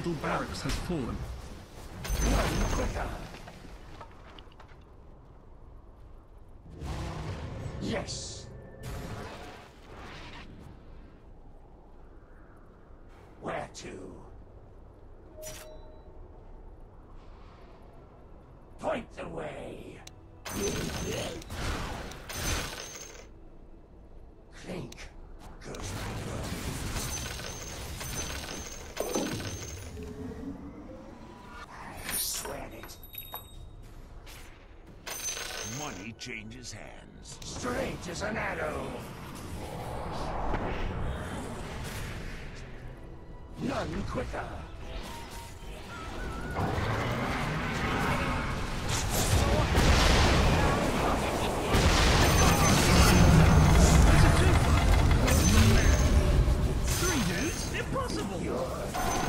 middle barracks has fallen. Yes. Where to? Point the way. Goes Money changes hands. Straight as an arrow. None quicker. Three dudes? Impossible!